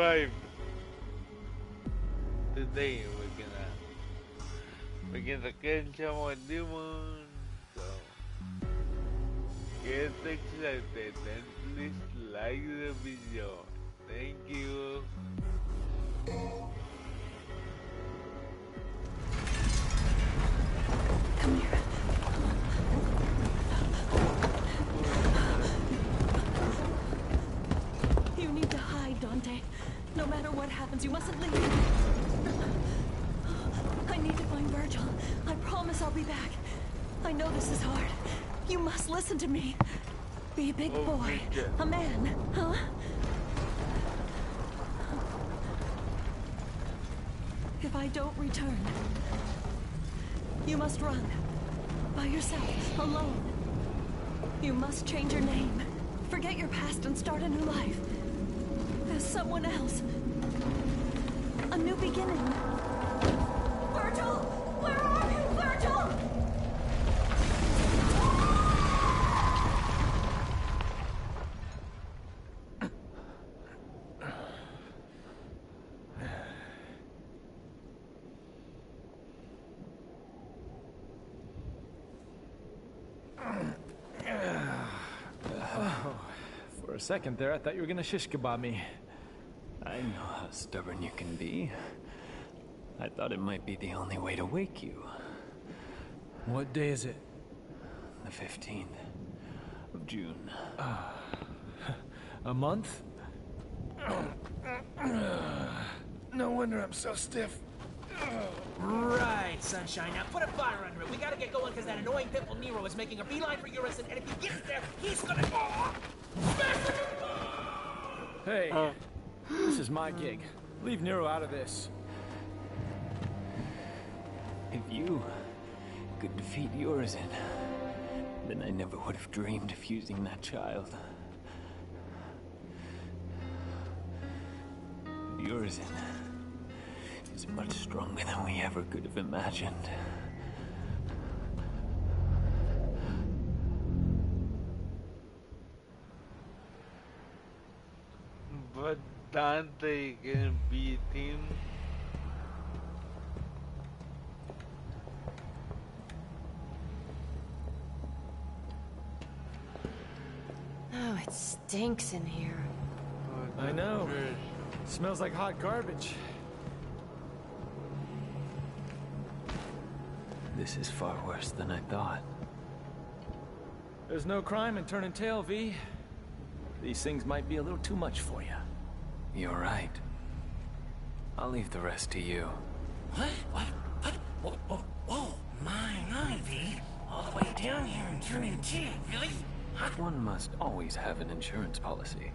5. Today we're gonna we're gonna kill some more demons. So get excited and please like the video. Thank you. Come here. No matter what happens, you mustn't leave. I need to find Virgil. I promise I'll be back. I know this is hard. You must listen to me. Be a big Oh, boy. A man, huh? If I don't return, you must run. By yourself, alone. You must change your name. Forget your past and start a new life. As someone else. A new beginning. Virgil! Where are you, Virgil? For a second there, I thought you were gonna shish kebab me. I know how stubborn you can be. I thought it might be the only way to wake you. What day is it? The 15th of June. Ah. A month? No wonder I'm so stiff. Right, Sunshine. Now put a fire under it. We gotta get going because that annoying pimple Nero is making a beeline for Urizen, and if he gets there, he's gonna. Hey, uh, this is my gig. Leave Nero out of this. If you could defeat Urizen, then I never would have dreamed of using that child. Urizen is much stronger than we ever could have imagined. Dante can beat him. Oh, it stinks in here. But I know. first- Smells like hot garbage. This is far worse than I thought. There's no crime in turning tail, V. These things might be a little too much for you. You're right. I'll leave the rest to you. What? What? What? Whoa, whoa, whoa. My, my, V. All the way down here and turning tail, really? One must always have an insurance policy.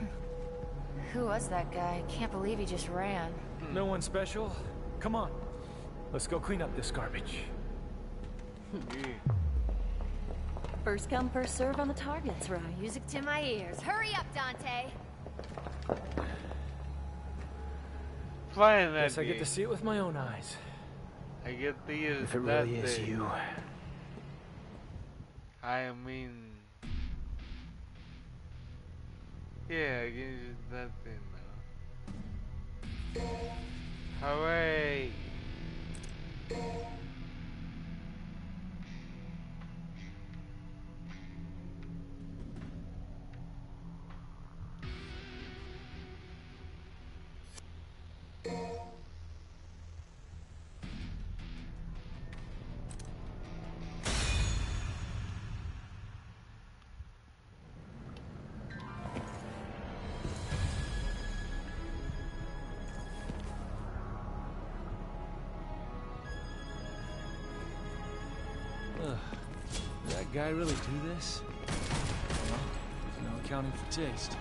Who was that guy? Can't believe he just ran. Hmm. No one special? Come on. Let's go clean up this garbage. Hmm. First come, first serve on the targets, right? Music to my ears. Hurry up, Dante. Finally, Guess I get to see it with my own eyes. I get the use If it that really is thing. you. I mean, yeah, I can use that thing now. Hooray! Guy really do this? Well, no accounting for taste.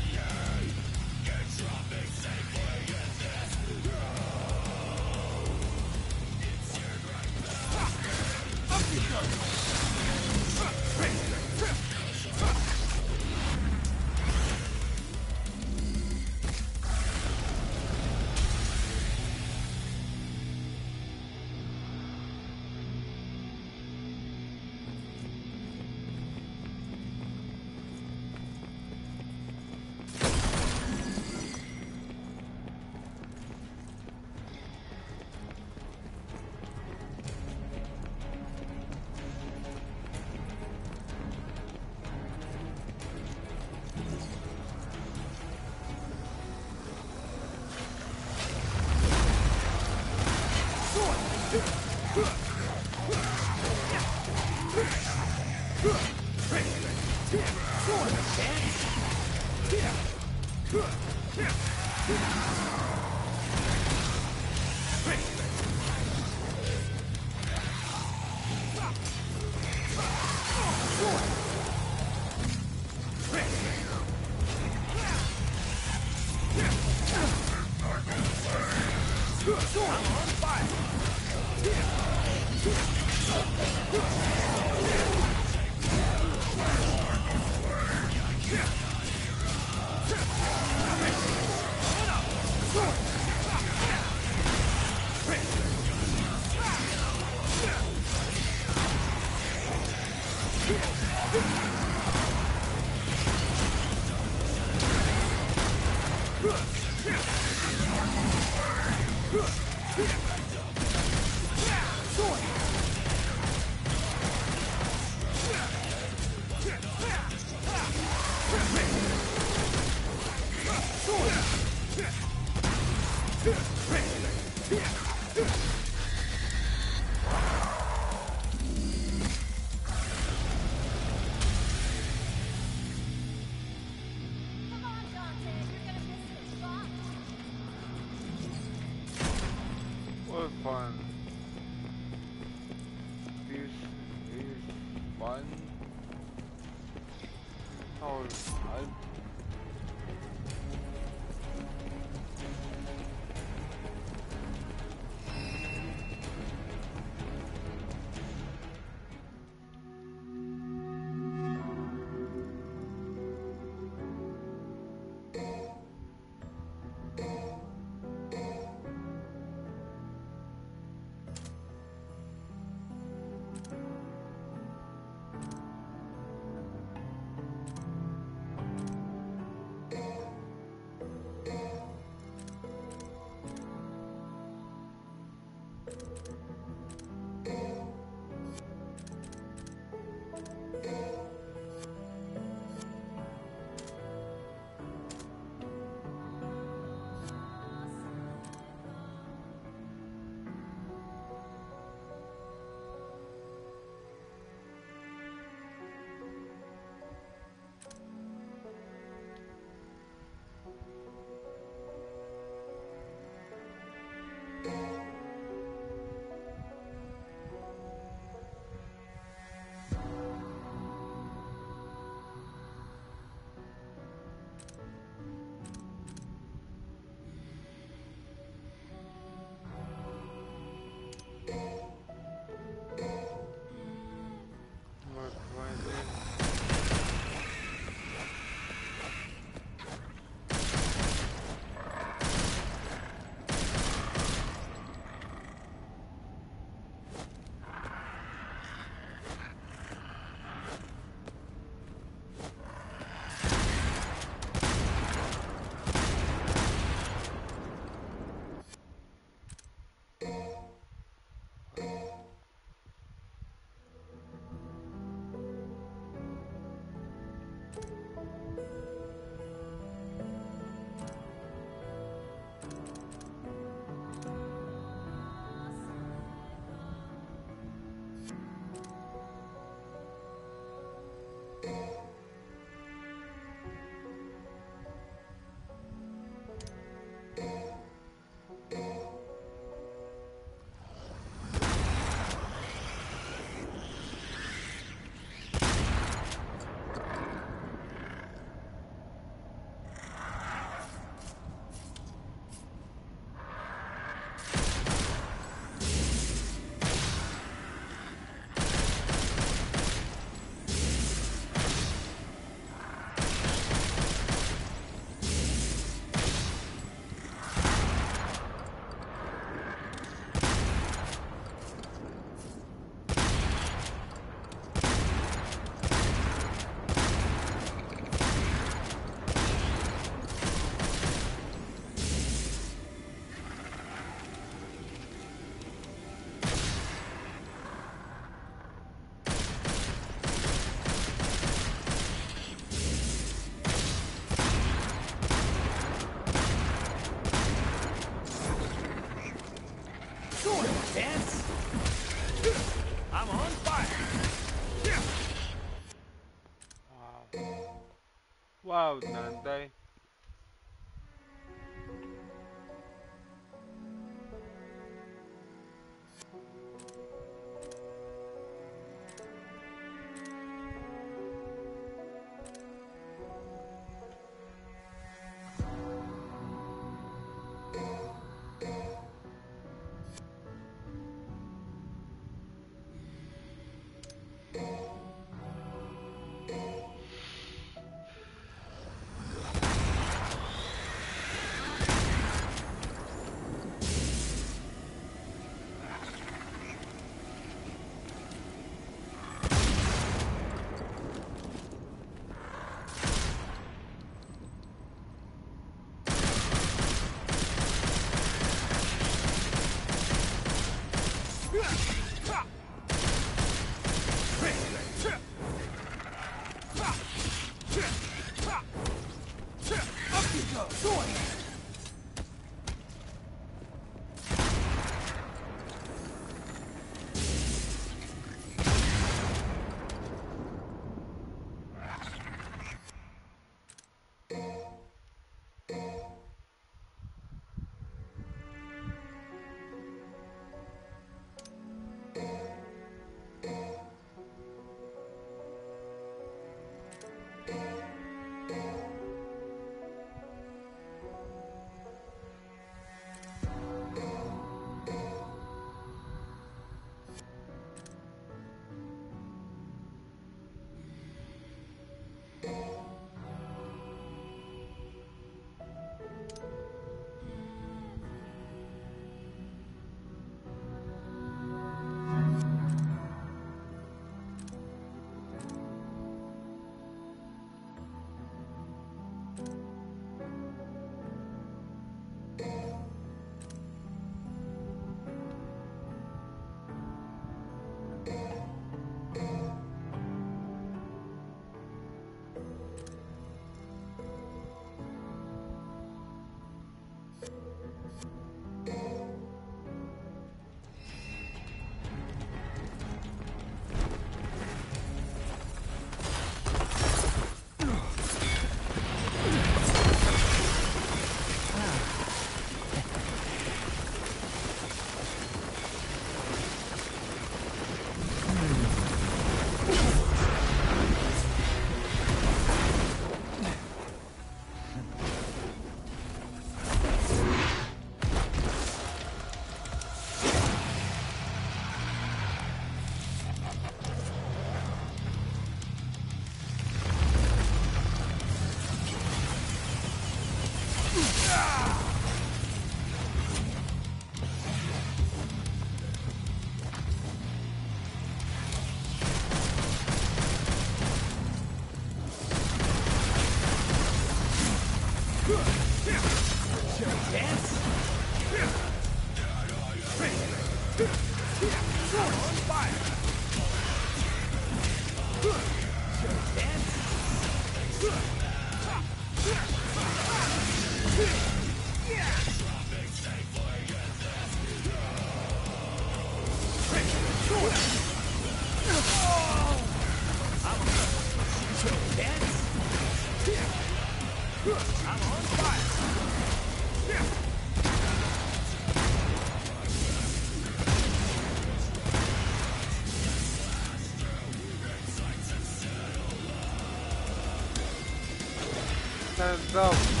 Stand up.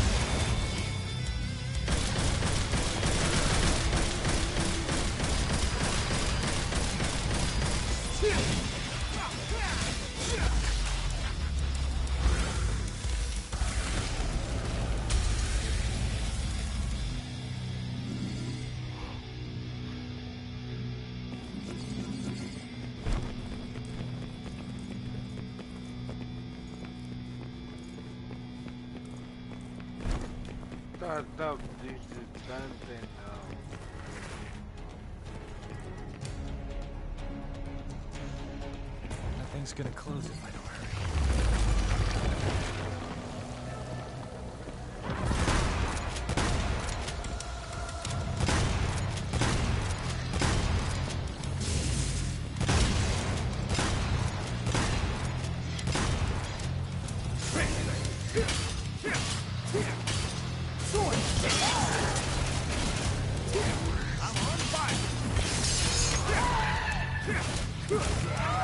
Huh?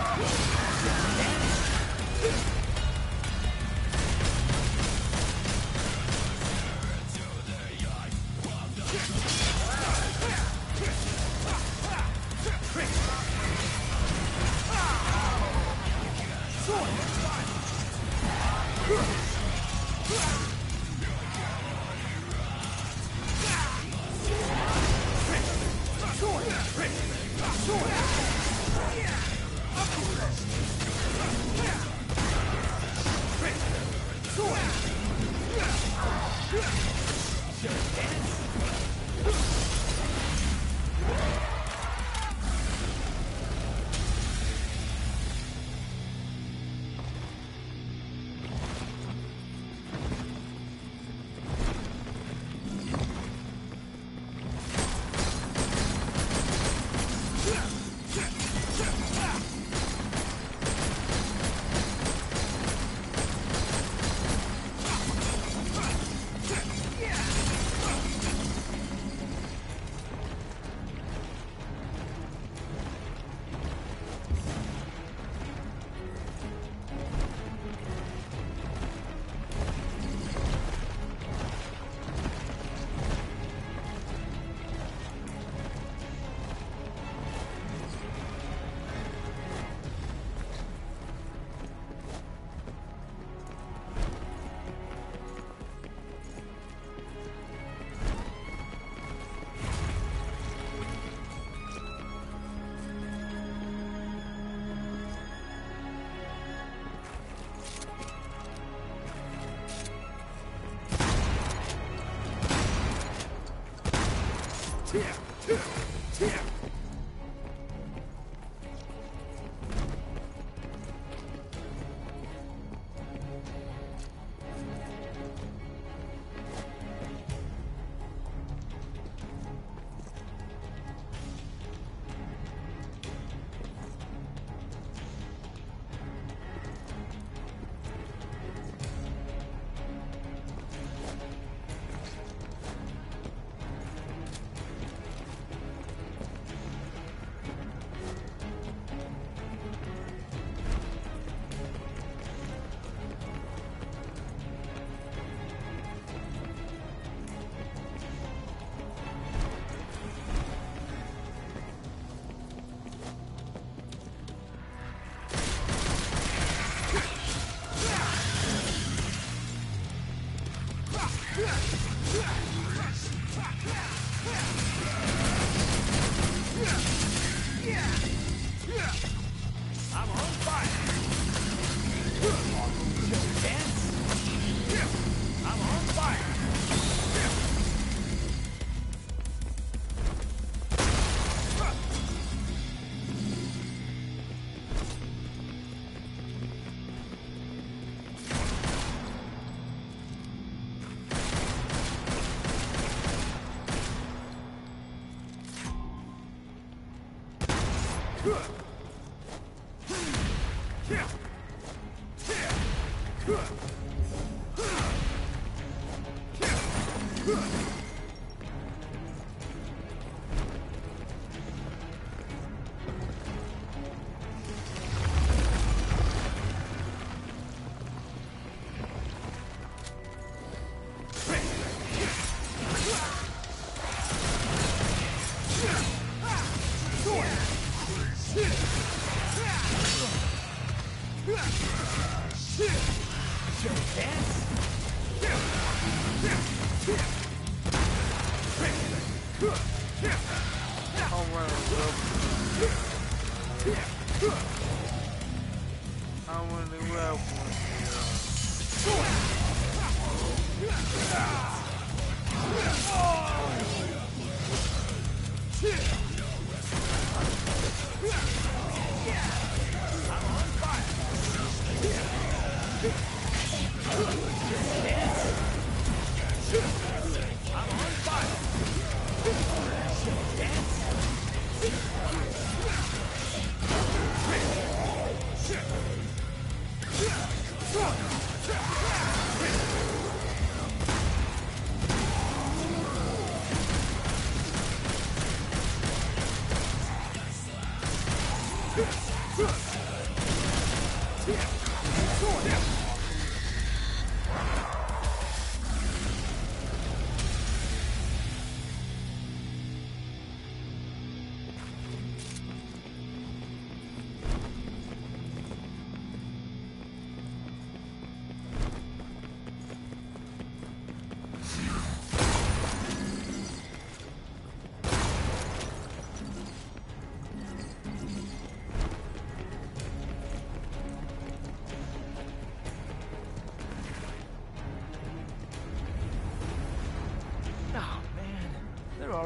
Home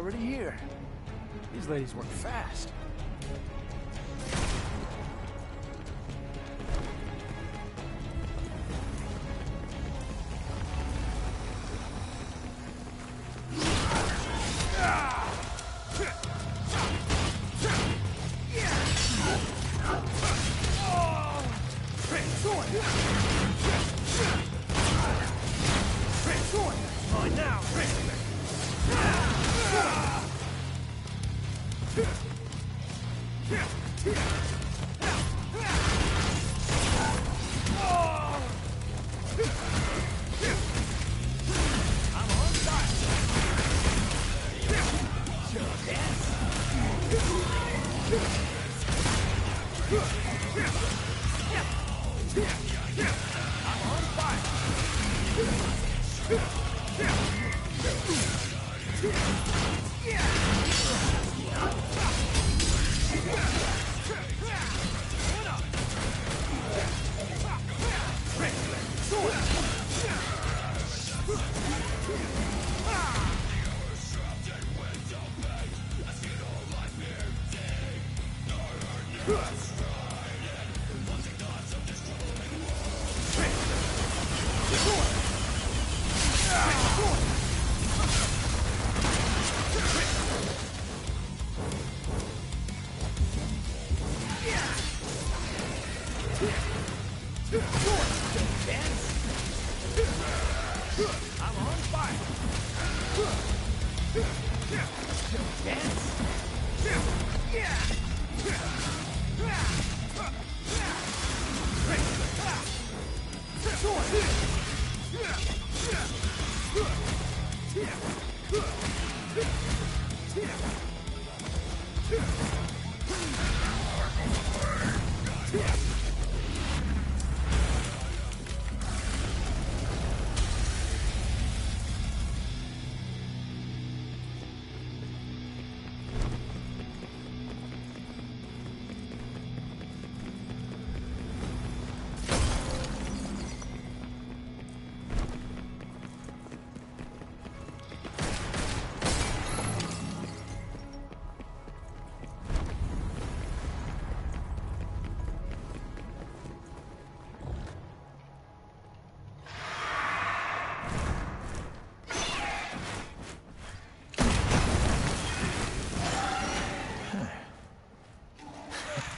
already here. These ladies work fast. Right now, Rick! Yeah! I'm Yeah.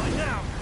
Oh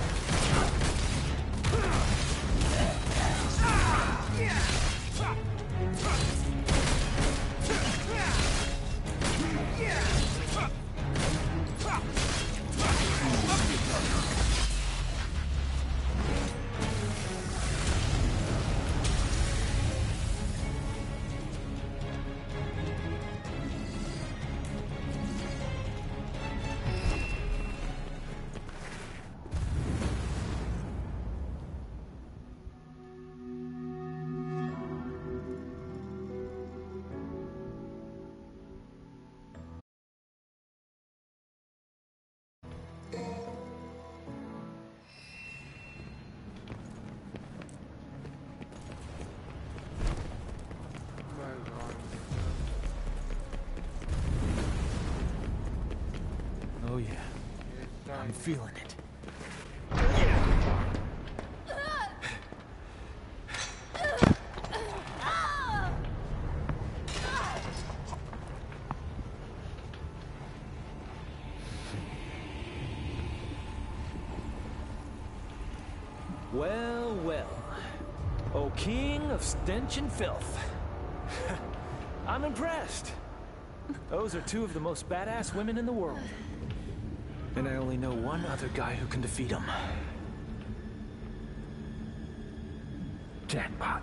feeling it. Well, well. O king of stench and filth. I'm impressed. Those are two of the most badass women in the world. And I only know one other guy who can defeat him. Jackpot.